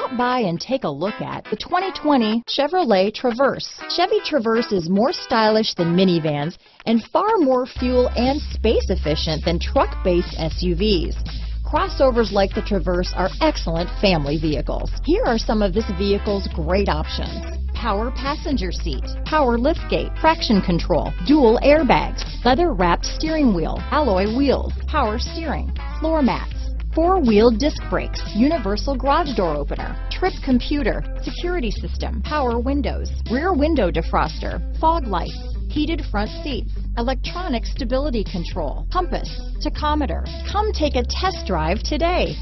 Stop by and take a look at the 2020 Chevrolet Traverse. Chevy Traverse is more stylish than minivans and far more fuel and space efficient than truck-based SUVs. Crossovers like the Traverse are excellent family vehicles. Here are some of this vehicle's great options. Power passenger seat, power liftgate, traction control, dual airbags, leather wrapped steering wheel, alloy wheels, power steering, floor mats, four-wheel disc brakes, universal garage door opener, trip computer, security system, power windows, rear window defroster, fog lights, heated front seats, electronic stability control, compass, tachometer. Come take a test drive today.